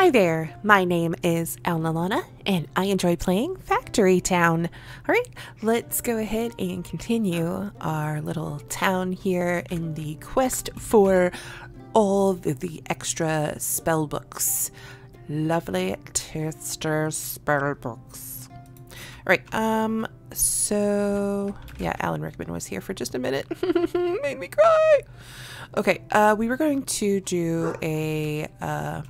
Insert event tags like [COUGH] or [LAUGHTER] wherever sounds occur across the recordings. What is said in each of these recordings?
Hi there, my name is Alnilana, and I enjoy playing Factory Town. All right, let's go ahead and continue our little town here in the quest for all the, extra spell books. Lovely taster spell books. All right, um, so yeah, Alan Rickman was here for just a minute. [LAUGHS] Made me cry. Okay, uh, we were going to do a, uh,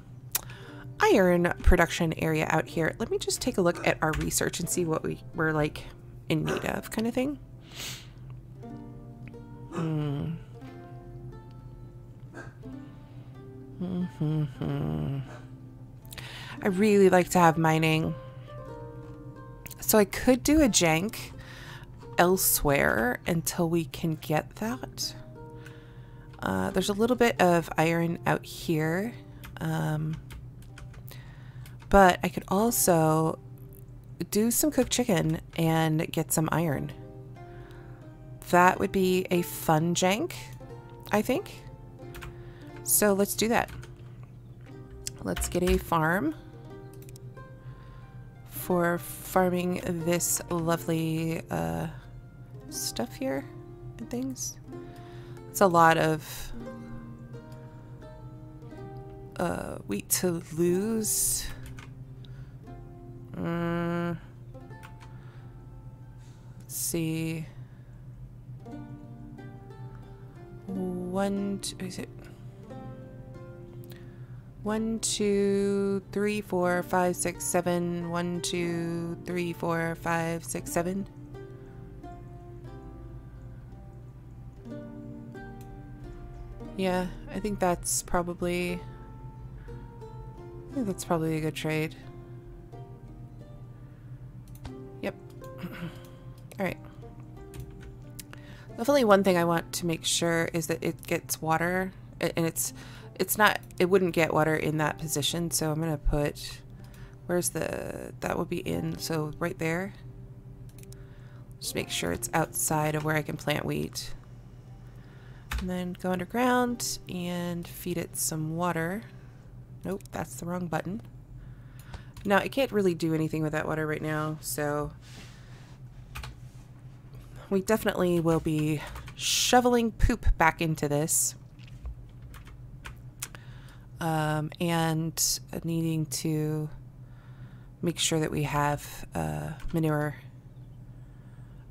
iron production area out here. Let me just take a look at our research and see what we were like in need of kind of thing. Hmm. Mm -hmm. I really like to have mining. So I could do a jank elsewhere until we can get that. Uh, there's a little bit of iron out here. Um, but I could also do some cooked chicken and get some iron. That would be a fun jank, I think. So let's do that. Let's get a farm for farming this lovely uh, stuff here and things. It's a lot of uh, wheat to lose. Let's see. One, two, is it? One, two, three, four, five, six, seven. One, two, three, four, five, six, seven. Yeah, I think that's probably. I think that's probably a good trade. Alright. Definitely one thing I want to make sure is that it gets water and it's it's not it wouldn't get water in that position. So I'm gonna put where's the that would be in so right there. Just make sure it's outside of where I can plant wheat. And then go underground and feed it some water. Nope that's the wrong button. Now I can't really do anything with that water right now so we definitely will be shoveling poop back into this. Um, and needing to make sure that we have uh, manure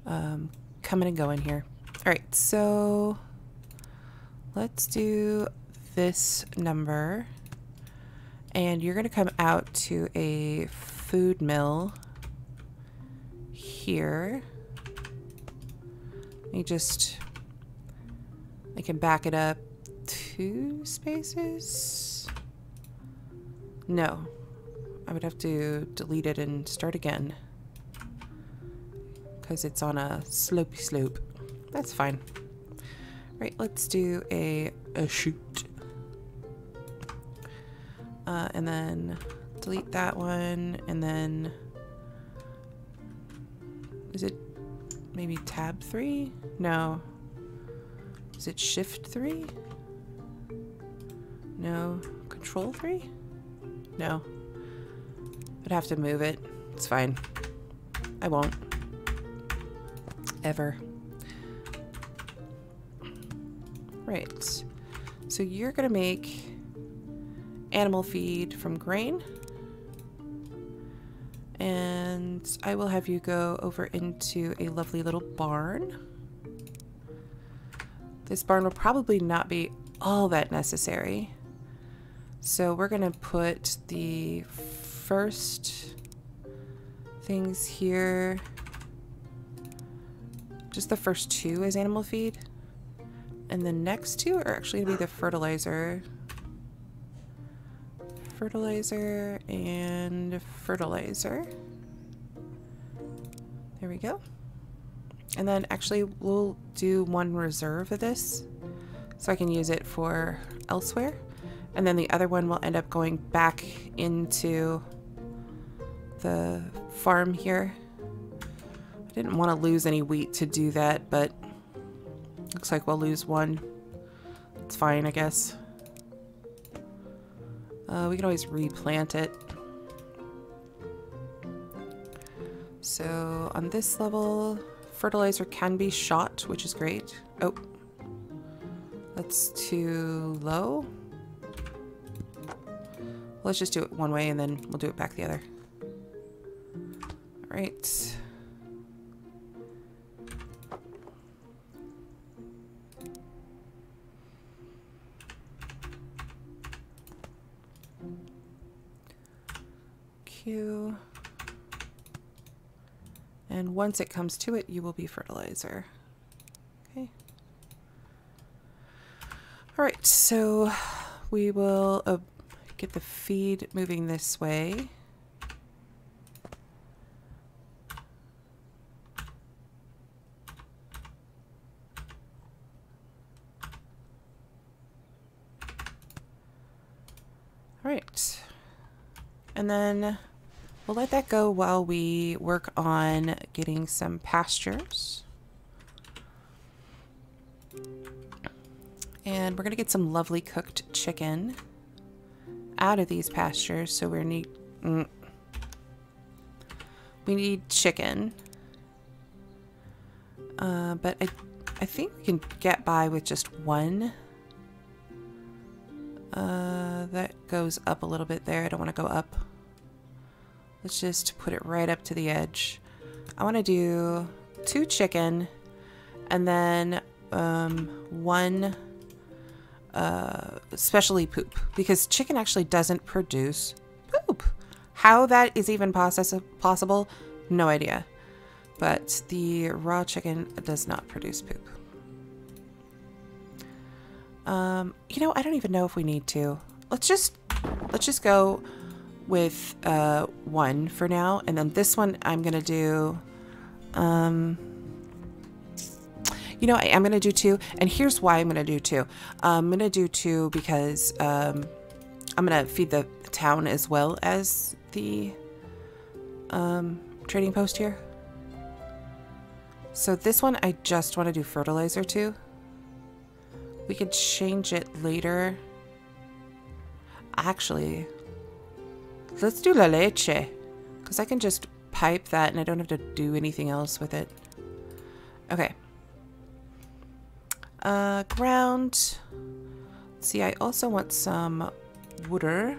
um, coming and going here. All right, so let's do this number. And you're going to come out to a food mill here. Me just, I can back it up two spaces? No, I would have to delete it and start again because it's on a slopey slope. That's fine. Right, let's do a, a chute. Uh, and then delete that one and then is it maybe tab 3? No. Is it shift 3? No. Control 3? No. I'd have to move it. It's fine. I won't. Ever. Right. So you're going to make animal feed from grain and I will have you go over into a lovely little barn. This barn will probably not be all that necessary. So we're going to put the first things here, just the first two as animal feed. And the next two are actually going to be the fertilizer fertilizer and fertilizer. There we go. And then actually we'll do one reserve of this so I can use it for elsewhere. And then the other one will end up going back into the farm here. I didn't want to lose any wheat to do that, but looks like we'll lose one. It's fine, I guess. Uh, we can always replant it. So on this level, fertilizer can be shot, which is great. Oh, that's too low. Let's just do it one way and then we'll do it back the other. All right. Q. And once it comes to it, you will be fertilizer. Okay. All right, so we will uh, get the feed moving this way. All right. And then we'll let that go while we work on getting some pastures. And we're going to get some lovely cooked chicken out of these pastures. So we need mm, we need chicken. Uh, but I, I think we can get by with just one. Uh, that goes up a little bit there. I don't want to go up. Let's just put it right up to the edge. I want to do two chicken and then um, one uh, specially poop because chicken actually doesn't produce poop. How that is even process possible, no idea. But the raw chicken does not produce poop. Um, you know, I don't even know if we need to. Let's just let's just go with uh, one for now, and then this one I'm gonna do. Um, you know, I am going to do two. And here's why I'm going to do two. I'm going to do two because um, I'm going to feed the town as well as the um, trading post here. So this one, I just want to do fertilizer to. We could change it later. Actually, let's do la leche. Because I can just pipe that and I don't have to do anything else with it. Okay. Uh, ground. See, I also want some water.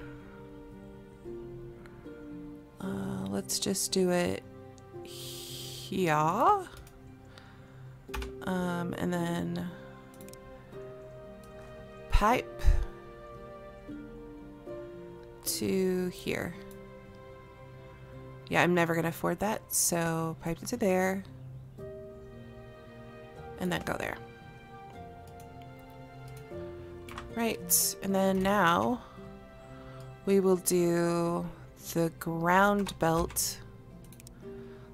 Uh, let's just do it here. Um, and then pipe to here. Yeah, I'm never going to afford that, so pipe it to there. And then go there. Right, and then now we will do the ground belt.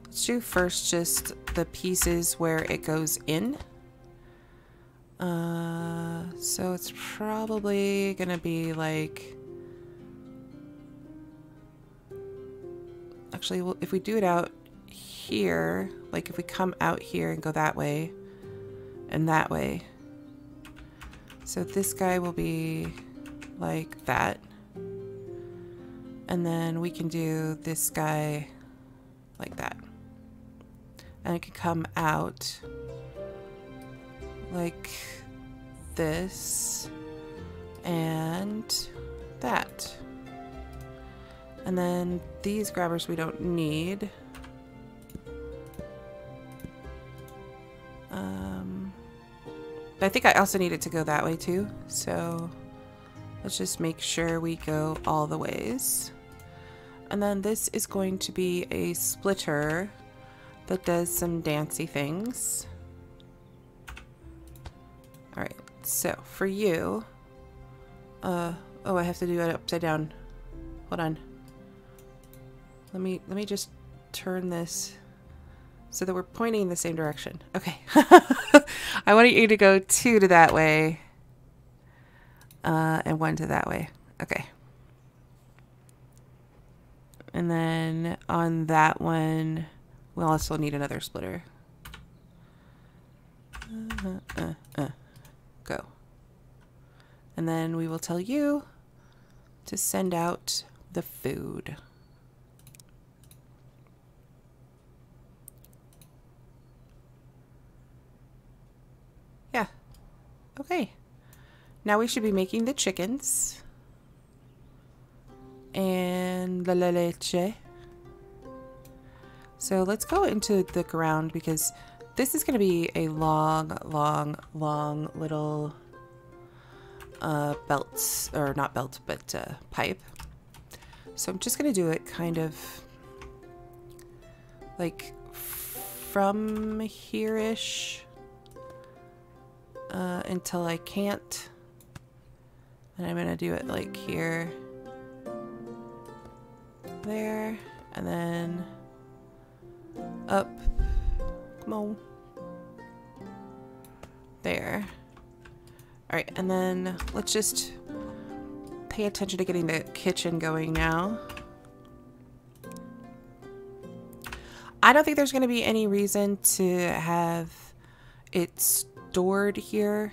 Let's do first just the pieces where it goes in. Uh, so it's probably gonna be like actually well, if we do it out here like if we come out here and go that way and that way so this guy will be like that. And then we can do this guy like that. And it can come out like this and that. And then these grabbers we don't need. But I think I also need it to go that way too. So let's just make sure we go all the ways. And then this is going to be a splitter that does some dancy things. All right, so for you, uh, oh, I have to do it upside down. Hold on. Let me, let me just turn this so that we're pointing in the same direction. Okay. [LAUGHS] I want you to go two to that way uh, and one to that way. Okay. And then on that one, we'll also need another splitter. Uh, uh, uh, go. And then we will tell you to send out the food. Yeah. Okay. Now we should be making the chickens. And la la leche. So let's go into the ground because this is going to be a long, long, long little uh, belt, or not belt, but uh, pipe. So I'm just going to do it kind of like from here-ish uh, until I can't. And I'm going to do it like here, there, and then up. Come on. There. Alright, and then let's just pay attention to getting the kitchen going now. I don't think there's going to be any reason to have it stored here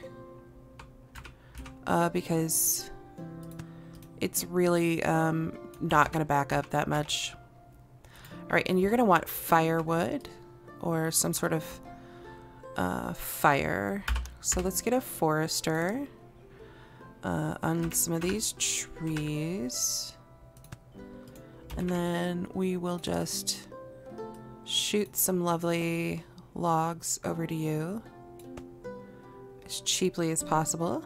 uh, because it's really um, not going to back up that much. All right, and you're going to want firewood or some sort of uh, fire. So let's get a forester uh, on some of these trees. And then we will just shoot some lovely logs over to you as cheaply as possible.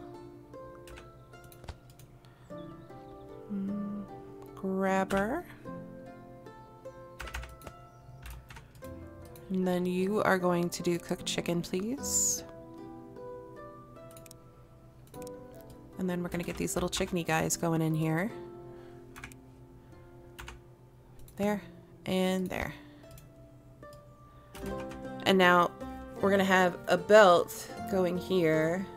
Grabber. And then you are going to do cooked chicken, please. And then we're going to get these little chickeny guys going in here. There. And there. And now we're going to have a belt going here.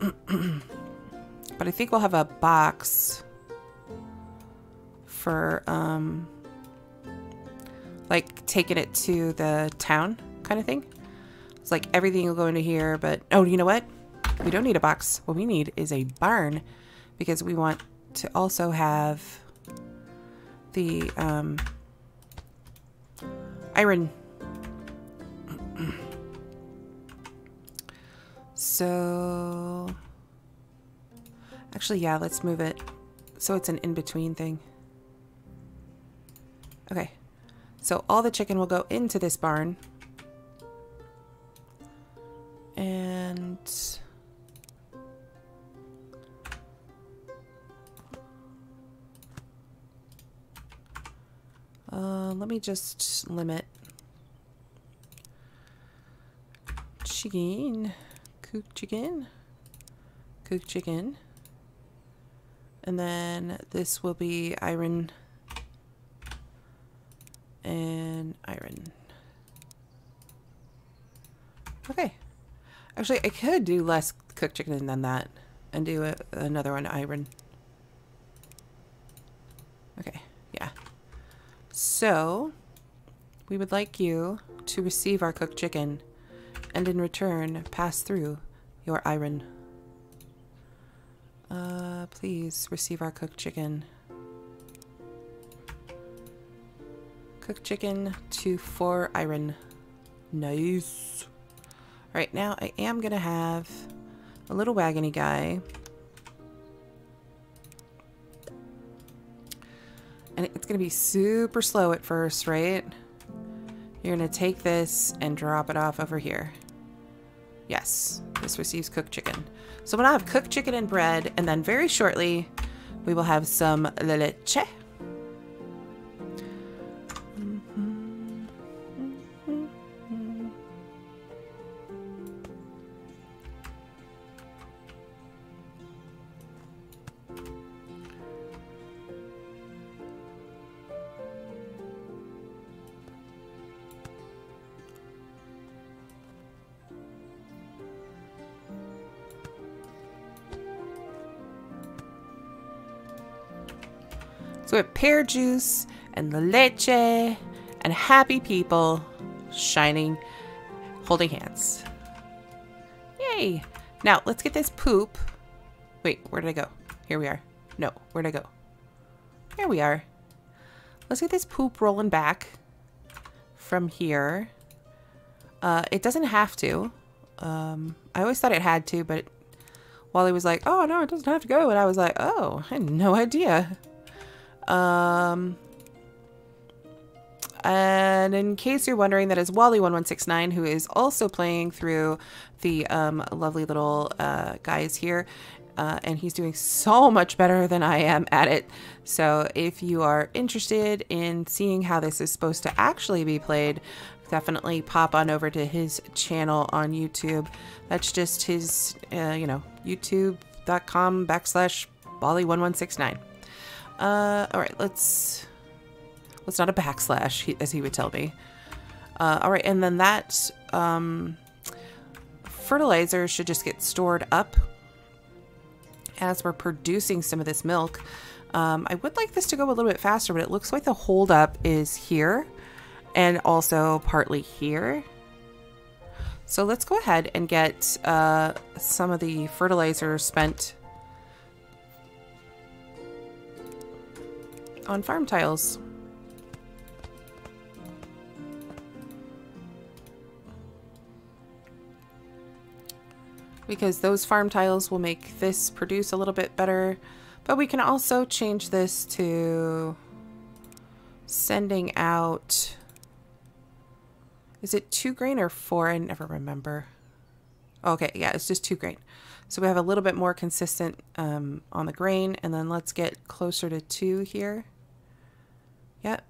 [CLEARS THROAT] but I think we'll have a box for um, like taking it to the town kind of thing. It's like everything will go into here, but oh, you know what? We don't need a box. What we need is a barn because we want to also have the um, iron. so, actually, yeah, let's move it so it's an in-between thing. Okay. So all the chicken will go into this barn. And... Uh, let me just limit chicken, cook chicken, cook chicken, and then this will be iron and iron. Okay. Actually, I could do less cooked chicken than that and do a, another one iron. Okay, yeah. So, we would like you to receive our cooked chicken and in return pass through your iron. Uh, please receive our cooked chicken. Cooked chicken to four iron. Nice. Right now I am going to have a little wagony guy. And it's going to be super slow at first, right? You're going to take this and drop it off over here. Yes, this receives cooked chicken. So to have cooked chicken and bread, and then very shortly we will have some leche. Pear juice and leche and happy people shining, holding hands. Yay! Now let's get this poop. Wait, where did I go? Here we are. No, where did I go? Here we are. Let's get this poop rolling back from here. Uh, it doesn't have to. Um, I always thought it had to, but Wally was like, oh, no, it doesn't have to go. And I was like, oh, I had no idea. Um, and in case you're wondering, that is Wally1169, who is also playing through the um, lovely little uh, guys here. Uh, and he's doing so much better than I am at it. So if you are interested in seeing how this is supposed to actually be played, definitely pop on over to his channel on YouTube. That's just his, uh, you know, youtube.com backslash Wally1169. Uh, all right, let's, it's not a backslash, he, as he would tell me. Uh, all right, and then that um, fertilizer should just get stored up as we're producing some of this milk. Um, I would like this to go a little bit faster, but it looks like the holdup is here and also partly here. So let's go ahead and get uh, some of the fertilizer spent on farm tiles. Because those farm tiles will make this produce a little bit better. But we can also change this to sending out is it two grain or four? I never remember. Okay, yeah, it's just two grain. So we have a little bit more consistent um, on the grain, and then let's get closer to two here. Yep.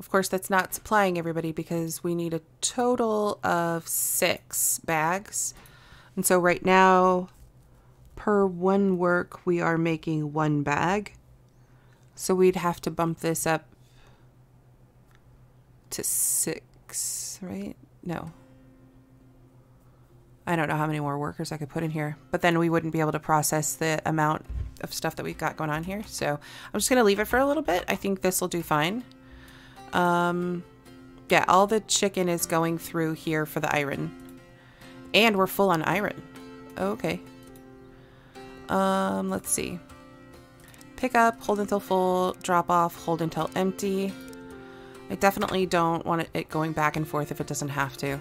Of course, that's not supplying everybody because we need a total of six bags. And so right now, per one work, we are making one bag. So we'd have to bump this up to six, right? No. I don't know how many more workers I could put in here, but then we wouldn't be able to process the amount of stuff that we've got going on here. So I'm just going to leave it for a little bit. I think this will do fine. Um, yeah, all the chicken is going through here for the iron. And we're full on iron. Okay. Um, let's see. Pick up, hold until full, drop off, hold until empty. I definitely don't want it going back and forth if it doesn't have to.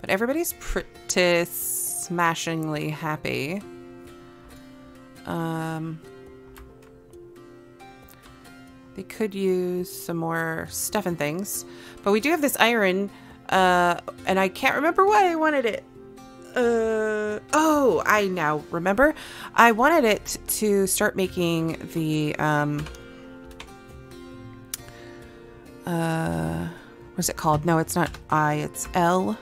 But everybody's pretty smashingly happy. Um, they could use some more stuff and things. But we do have this iron, uh, and I can't remember why I wanted it. Uh, oh, I now remember. I wanted it to start making the, um, uh, what's it called? No, it's not I, it's L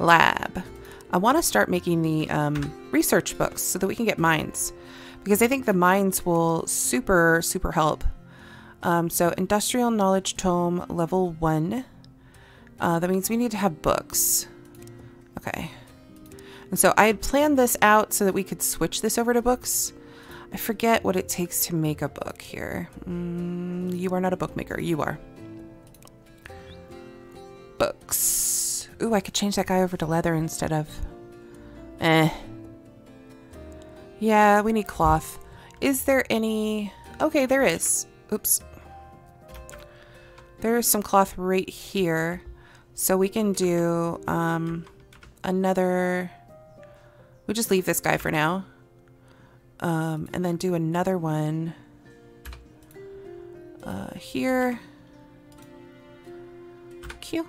Lab. I want to start making the um, research books so that we can get mines because I think the mines will super, super help. Um, so industrial knowledge tome level one. Uh, that means we need to have books. Okay. And so I had planned this out so that we could switch this over to books. I forget what it takes to make a book here. Mm, you are not a bookmaker. You are. Books. Ooh, I could change that guy over to leather instead of... Eh. Yeah, we need cloth. Is there any... Okay, there is. Oops. There is some cloth right here. So we can do um, another We'll just leave this guy for now. Um, and then do another one uh, here. Q.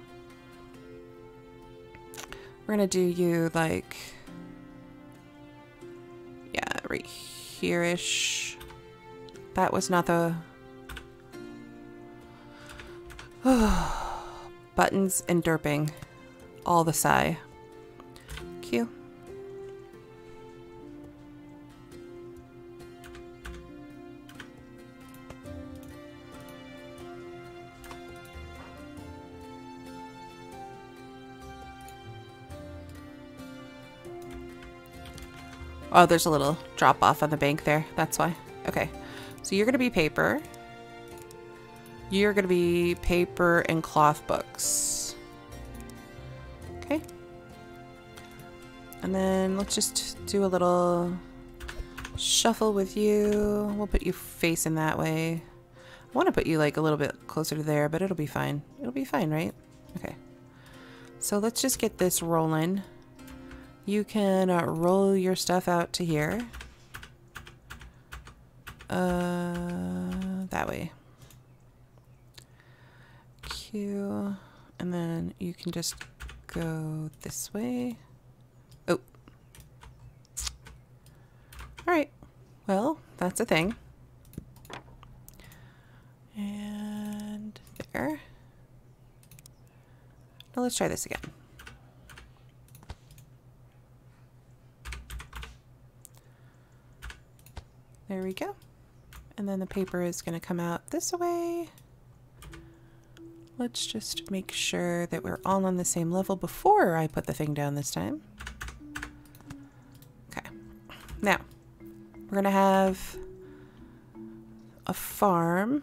We're gonna do you like, right here-ish. That was not the [SIGHS] buttons and derping. All the sigh. Q. Oh, there's a little drop off on the bank there. That's why. Okay. So you're going to be paper. You're going to be paper and cloth books. Okay. And then let's just do a little shuffle with you. We'll put you facing that way. I want to put you like a little bit closer to there, but it'll be fine. It'll be fine, right? Okay. So let's just get this rolling. You can uh, roll your stuff out to here. Uh, that way. Q. And then you can just go this way. Oh. Alright. Well, that's a thing. And there. Now let's try this again. There we go. And then the paper is going to come out this way. Let's just make sure that we're all on the same level before I put the thing down this time. Okay. Now, we're going to have a farm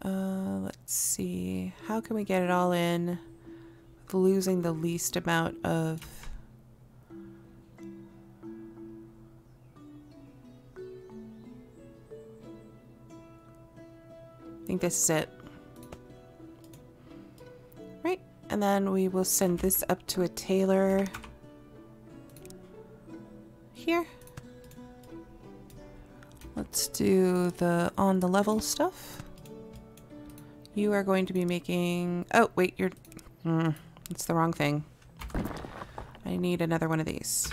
Uh, let's see. How can we get it all in losing the least amount of... think this is it. Right, and then we will send this up to a tailor here. Let's do the on the level stuff. You are going to be making... Oh, wait, you're... Mm, it's the wrong thing. I need another one of these.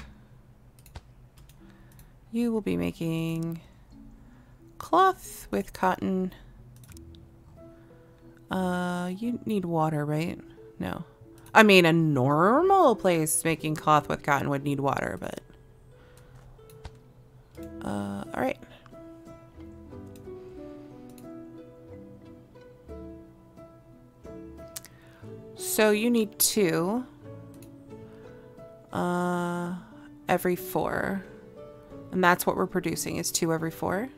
You will be making cloth with cotton. Uh, you need water, right? No. I mean, a normal place making cloth with cotton would need water, but... Uh, alright. So you need two. Uh, every four. And that's what we're producing is two every four.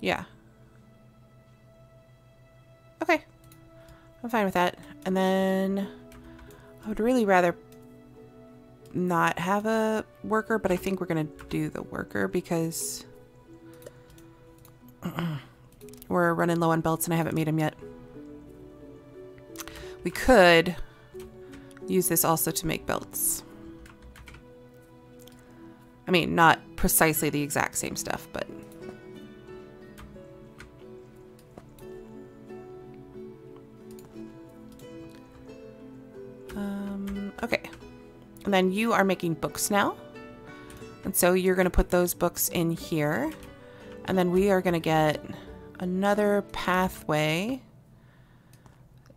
Yeah. Okay. I'm fine with that. And then I would really rather not have a worker, but I think we're going to do the worker because [CLEARS THROAT] we're running low on belts and I haven't made them yet. We could use this also to make belts. I mean, not precisely the exact same stuff, but... And then you are making books now. And so you're going to put those books in here. And then we are going to get another pathway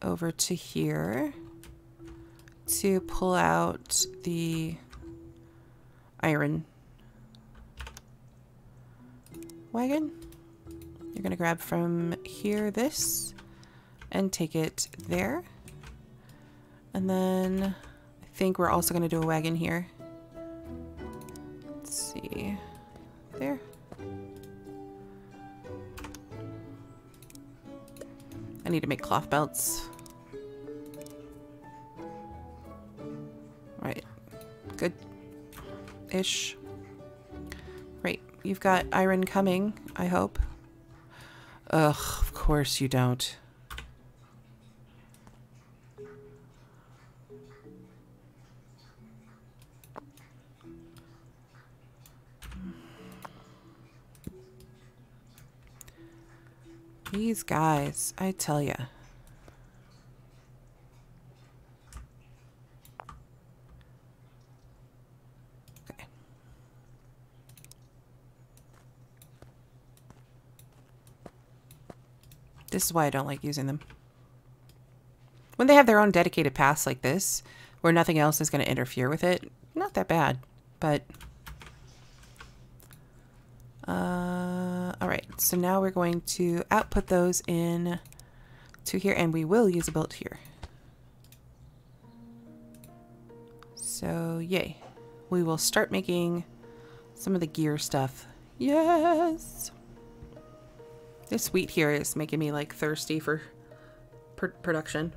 over to here to pull out the iron wagon. You're going to grab from here this and take it there. And then think we're also going to do a wagon here. Let's see. There. I need to make cloth belts. Right. Good-ish. Right. You've got iron coming, I hope. Ugh, of course you don't. These guys, I tell ya. Okay. This is why I don't like using them. When they have their own dedicated paths like this, where nothing else is going to interfere with it, not that bad, but... So now we're going to output those in to here and we will use a built here. So yay. We will start making some of the gear stuff. Yes! This wheat here is making me like thirsty for pr production.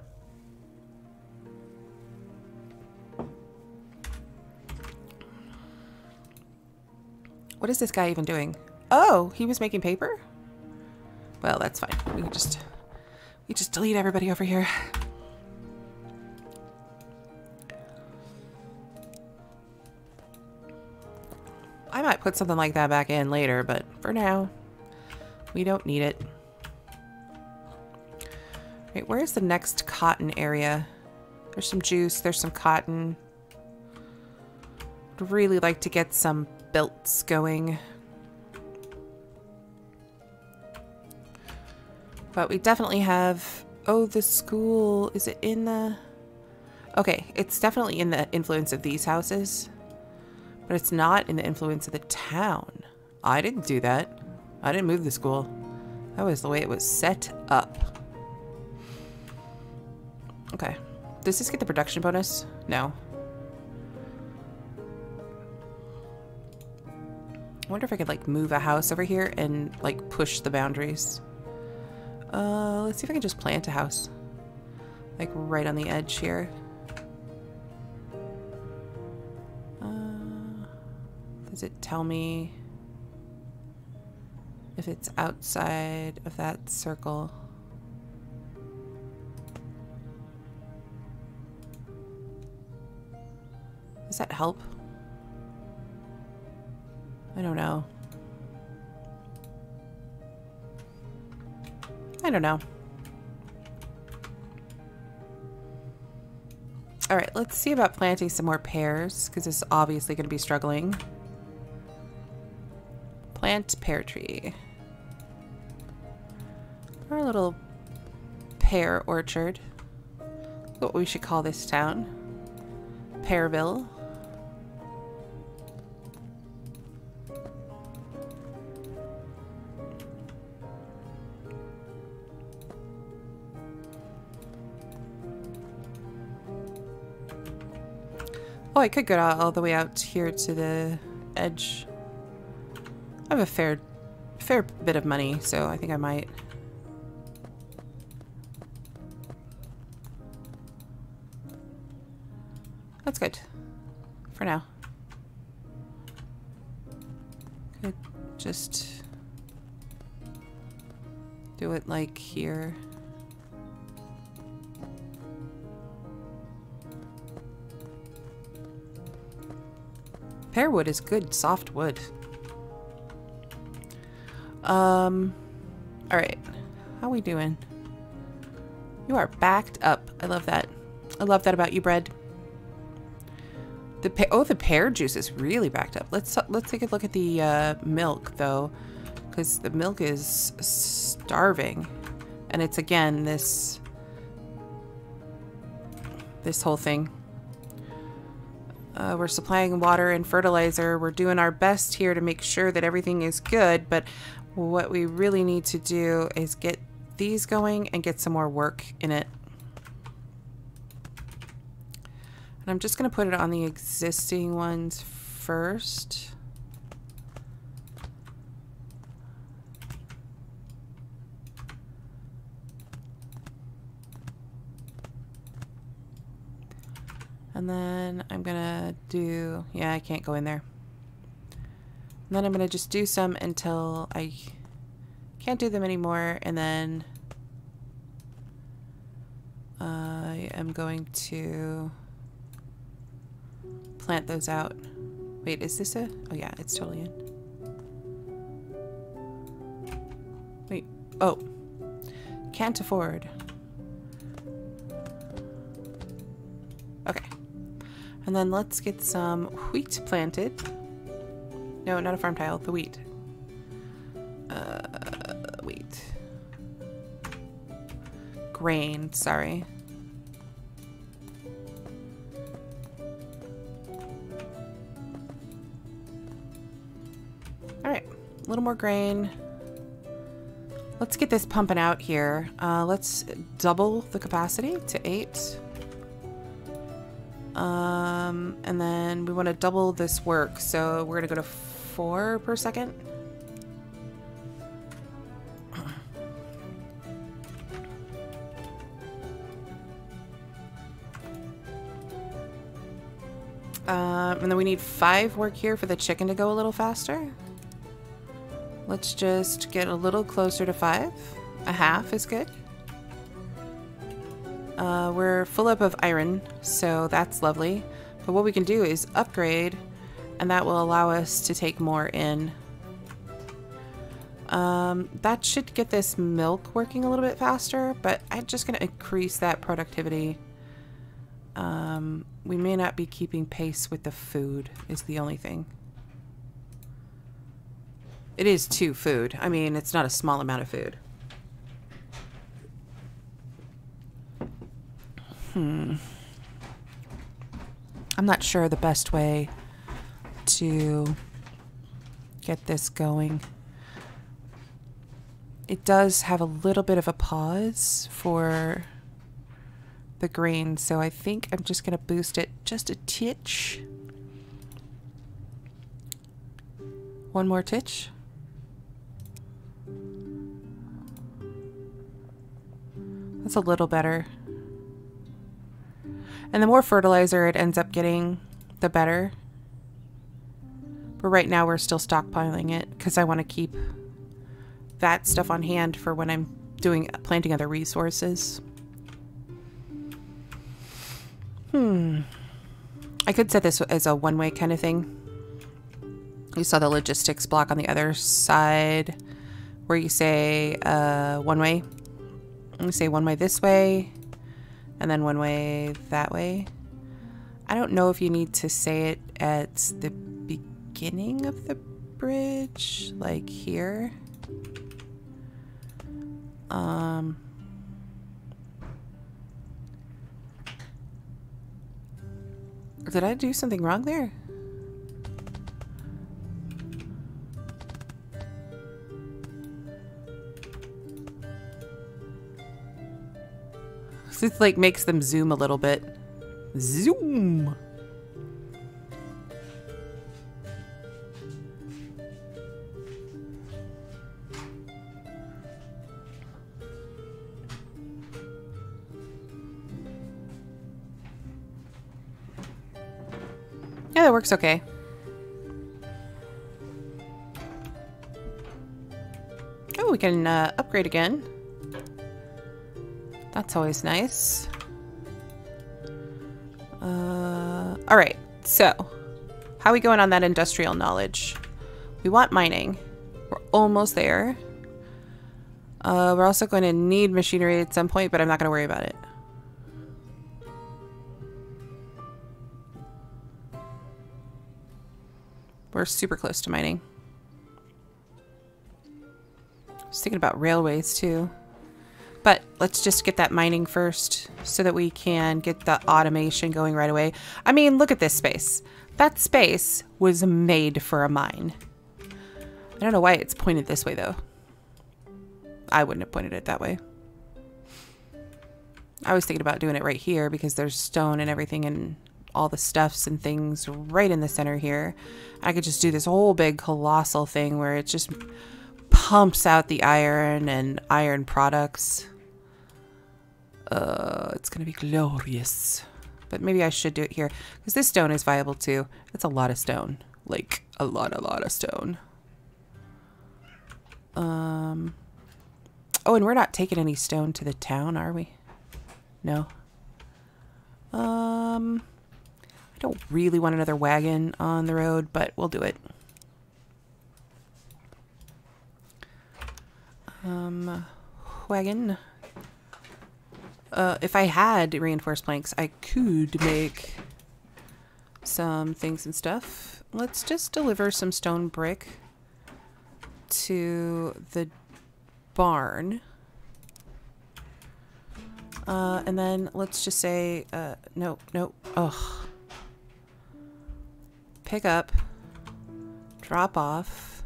What is this guy even doing? Oh, he was making paper? Well, that's fine. We can just we just delete everybody over here. I might put something like that back in later, but for now, we don't need it. Right, where's the next cotton area? There's some juice, there's some cotton. I'd really like to get some belts going. But we definitely have... Oh, the school... Is it in the... Okay, it's definitely in the influence of these houses. But it's not in the influence of the town. I didn't do that. I didn't move the school. That was the way it was set up. Okay. Does this get the production bonus? No. I wonder if I could like move a house over here and like push the boundaries. Uh, let's see if I can just plant a house. Like right on the edge here. Uh, does it tell me if it's outside of that circle? Does that help? I don't know. I don't know. All right, let's see about planting some more pears because it's obviously going to be struggling. Plant pear tree. Our little pear orchard. What we should call this town. Pearville. Oh, I could go all the way out here to the edge. I have a fair, fair bit of money, so I think I might. That's good. For now. Could just do it like here. Pearwood is good soft wood. Um, alright. How we doing? You are backed up. I love that. I love that about you, bread. The oh, the pear juice is really backed up. Let's let's take a look at the uh, milk though, because the milk is starving, and it's again this this whole thing. Uh, we're supplying water and fertilizer. We're doing our best here to make sure that everything is good, but what we really need to do is get these going and get some more work in it. And I'm just going to put it on the existing ones first. And then I'm gonna do, yeah, I can't go in there. And then I'm gonna just do some until I can't do them anymore. And then I am going to plant those out. Wait, is this a, oh yeah, it's totally in. Wait, oh, can't afford. And then let's get some wheat planted. No, not a farm tile, the wheat. Uh, wheat. Grain, sorry. Alright, a little more grain. Let's get this pumping out here. Uh, let's double the capacity to eight. Um, and then we want to double this work, so we're going to go to four per second. Um, and then we need five work here for the chicken to go a little faster. Let's just get a little closer to five. A half is good. Uh, we're full up of iron, so that's lovely. But what we can do is upgrade, and that will allow us to take more in. Um, that should get this milk working a little bit faster, but I'm just going to increase that productivity. Um, we may not be keeping pace with the food is the only thing. It is two food. I mean, it's not a small amount of food. Hmm. I'm not sure the best way to get this going. It does have a little bit of a pause for the grain, so I think I'm just going to boost it just a titch. One more titch. That's a little better. And the more fertilizer it ends up getting, the better. But right now we're still stockpiling it because I want to keep that stuff on hand for when I'm doing planting other resources. Hmm. I could set this as a one-way kind of thing. You saw the logistics block on the other side where you say uh, one way. You say one way this way, and then one way that way. I don't know if you need to say it at the beginning of the bridge, like here. Um, did I do something wrong there? This like makes them zoom a little bit. Zoom! Yeah, that works okay. Oh, we can uh, upgrade again. That's always nice. Uh, all right, so how we going on that industrial knowledge? We want mining. We're almost there. Uh, we're also going to need machinery at some point, but I'm not going to worry about it. We're super close to mining. I was thinking about railways too. But let's just get that mining first so that we can get the automation going right away. I mean, look at this space. That space was made for a mine. I don't know why it's pointed this way though. I wouldn't have pointed it that way. I was thinking about doing it right here because there's stone and everything and all the stuffs and things right in the center here. I could just do this whole big colossal thing where it's just pumps out the iron and iron products. Uh, it's going to be glorious. But maybe I should do it here. Because this stone is viable too. It's a lot of stone. Like, a lot, a lot of stone. Um. Oh, and we're not taking any stone to the town, are we? No. Um. I don't really want another wagon on the road, but we'll do it. Um, wagon. Uh, if I had reinforced planks, I could make some things and stuff. Let's just deliver some stone brick to the barn. Uh, and then let's just say, uh, no, no, ugh. Pick up, drop off,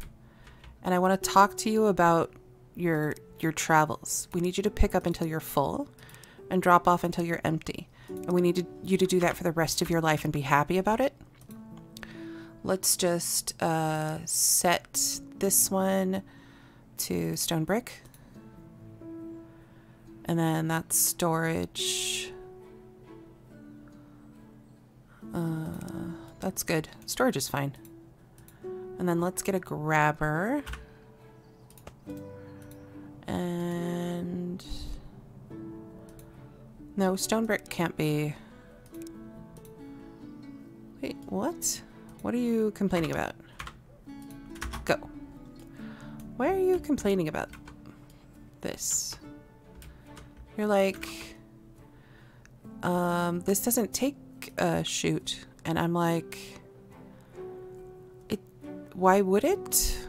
and I want to talk to you about your your travels. We need you to pick up until you're full and drop off until you're empty. And we need to, you to do that for the rest of your life and be happy about it. Let's just uh, set this one to stone brick. And then that's storage. Uh, that's good. Storage is fine. And then let's get a grabber. And no, stone brick can't be. Wait, what? What are you complaining about? Go. Why are you complaining about this? You're like, um, this doesn't take a chute. And I'm like, it, why would it?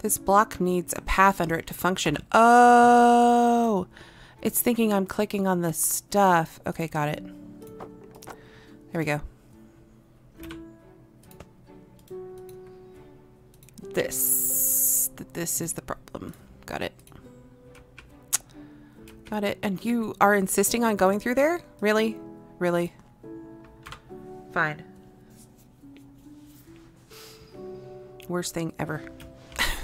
This block needs a path under it to function. Oh, it's thinking I'm clicking on the stuff. Okay, got it. There we go. This. This is the problem. Got it. Got it. And you are insisting on going through there? Really? Really? Fine. Worst thing ever.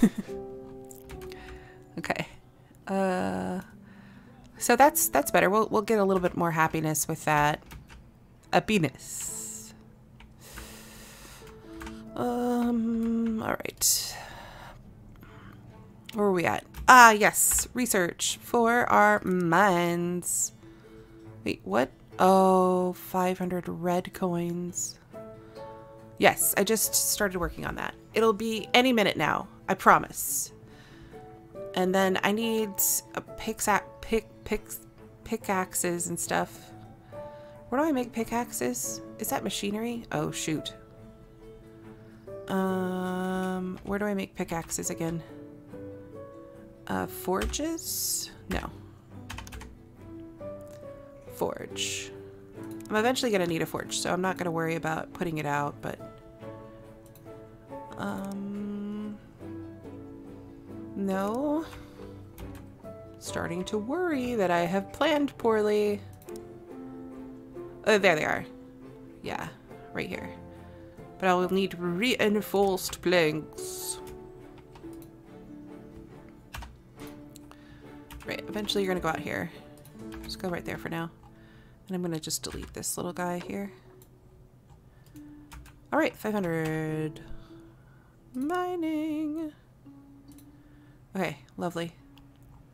[LAUGHS] okay. Uh, so that's that's better. We'll we'll get a little bit more happiness with that. Happiness. Um. All right. Where are we at? Ah, yes. Research for our mines. Wait, what? Oh, 500 red coins. Yes, I just started working on that. It'll be any minute now. I promise. And then I need a pickaxe, pick, pickaxes and stuff. Where do I make pickaxes? Is that machinery? Oh, shoot. Um, where do I make pickaxes again? Uh, forges? No. Forge. I'm eventually going to need a forge, so I'm not going to worry about putting it out, but... Um... No. Starting to worry that I have planned poorly. Oh, there they are. Yeah, right here. But I will need reinforced planks. Right, eventually you're gonna go out here. Just go right there for now. And I'm gonna just delete this little guy here. Alright, 500. Mining. Okay, lovely.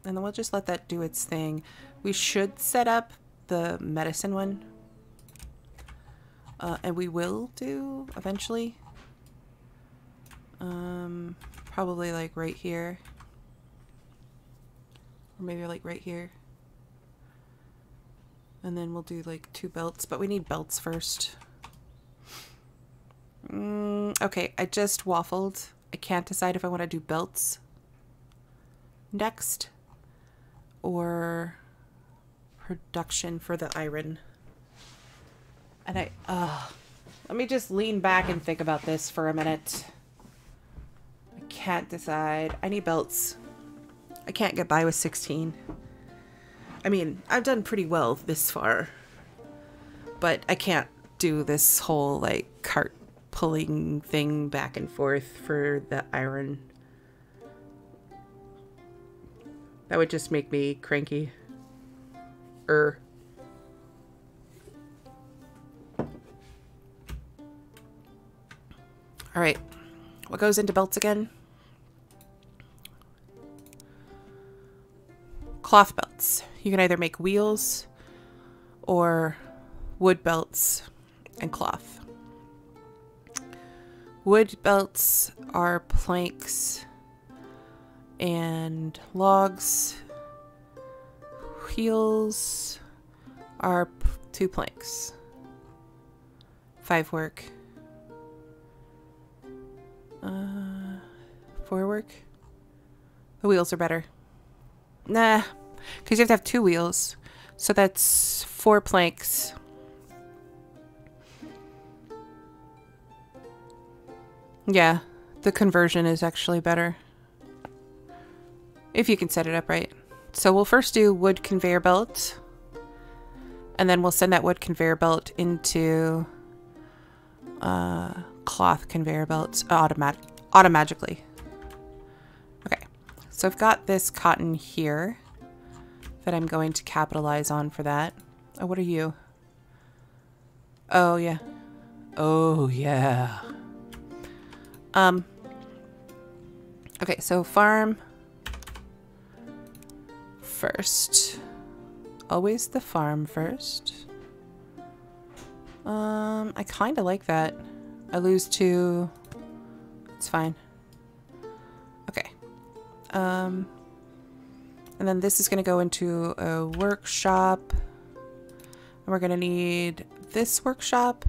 And then we'll just let that do its thing. We should set up the medicine one. Uh, and we will do eventually. Um, probably like right here. Or maybe like right here. And then we'll do like two belts, but we need belts first. Mm, okay, I just waffled. I can't decide if I want to do belts next or production for the iron. And I, uh, let me just lean back and think about this for a minute. I can't decide. I need belts. I can't get by with 16. I mean, I've done pretty well this far. But I can't do this whole, like, cart pulling thing back and forth for the iron. That would just make me cranky. Er. Alright. What goes into belts again? Cloth belts. You can either make wheels or wood belts and cloth. Wood belts are planks and logs. Wheels are two planks. Five work. Uh, four work. The wheels are better. Nah, because you have to have two wheels. So that's four planks. Yeah, the conversion is actually better. If you can set it up right. So we'll first do wood conveyor belt. And then we'll send that wood conveyor belt into uh, cloth conveyor belts automat automagically. Okay, so I've got this cotton here that I'm going to capitalize on for that. Oh, what are you? Oh, yeah. Oh, yeah. Um, okay, so farm first. Always the farm first. Um, I kind of like that. I lose two. It's fine. Okay. Um, and then this is going to go into a workshop. And we're going to need this workshop,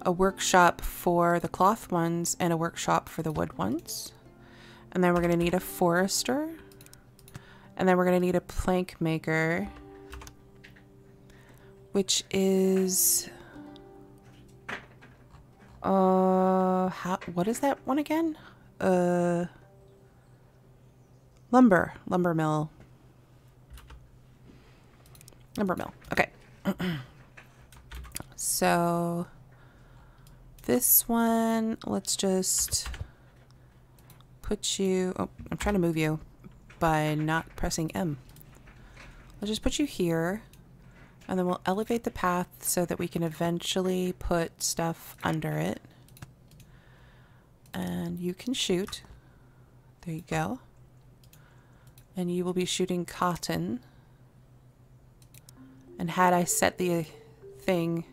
a workshop for the cloth ones, and a workshop for the wood ones. And then we're going to need a forester. And then we're going to need a plank maker, which is... Uh, how, what is that one again? Uh, lumber, lumber mill. Lumber mill, okay. [CLEARS THROAT] so, this one, let's just put you, oh, I'm trying to move you by not pressing M. I'll just put you here and then we'll elevate the path so that we can eventually put stuff under it. And you can shoot. There you go. And you will be shooting cotton. And had I set the thing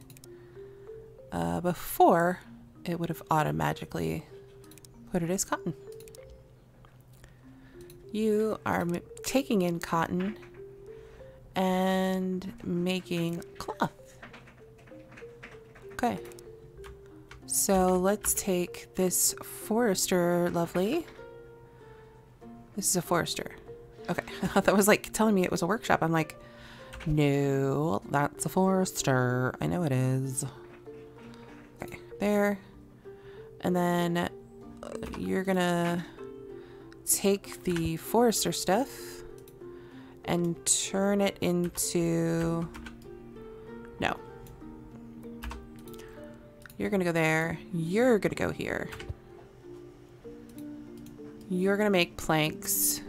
uh, before, it would have automatically put it as cotton. You are taking in cotton and making cloth. Okay. So let's take this forester, lovely. This is a forester. Okay, [LAUGHS] that was like telling me it was a workshop. I'm like, no, that's a forester. I know it is. Okay, there. And then uh, you're gonna take the forester stuff and turn it into... No. You're gonna go there. You're gonna go here. You're gonna make planks.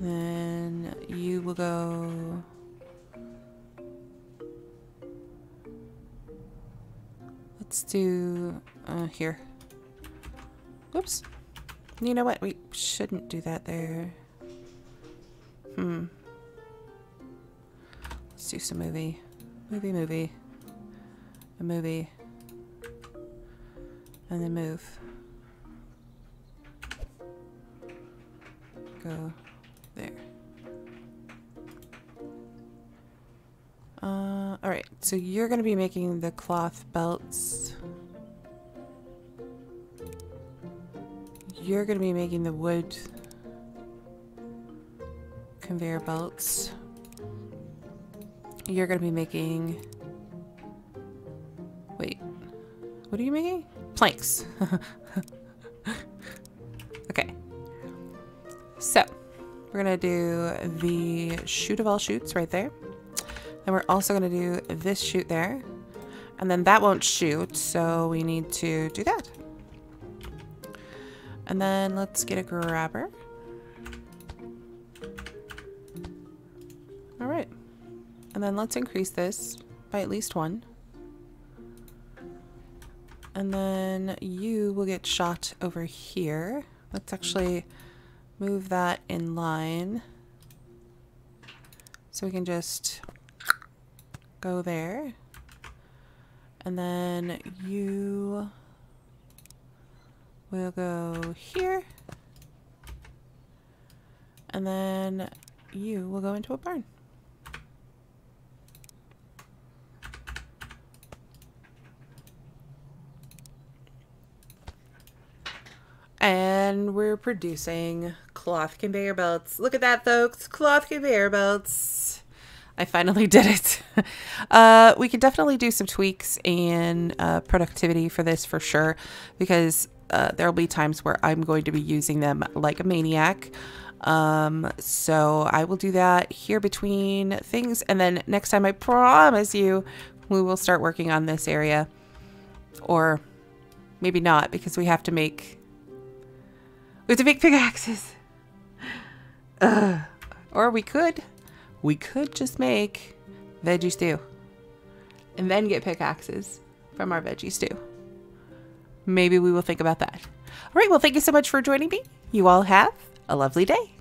Then you will go... Let's do... Uh, here. Whoops. You know what? We shouldn't do that there. Hmm. Let's do some movie. Movie, movie. A movie. And then move. Go there. Uh, alright, so you're going to be making the cloth belts. You're going to be making the wood conveyor belts. You're going to be making... Wait. What are you making? Planks. [LAUGHS] okay. So, we're going to do the chute of all chutes right there. Then we're also going to do this chute there. And then that won't shoot, so we need to do that. And then let's get a grabber. All right. And then let's increase this by at least one. And then you will get shot over here. Let's actually move that in line. So we can just go there. And then you We'll go here. And then you will go into a barn. And we're producing cloth conveyor belts. Look at that, folks. Cloth conveyor belts. I finally [LAUGHS] did it. uh, we can definitely do some tweaks and uh, productivity for this for sure because uh, there'll be times where I'm going to be using them like a maniac. Um, so I will do that here between things. And then next time, I promise you, we will start working on this area. Or maybe not, because we have to make... We have to make pickaxes. [LAUGHS] Uh, or we could. We could just make veggie stew. And then get pickaxes. from our veggie stew. Maybe we will think about that. All right, well, thank you so much for joining me. You all have a lovely day.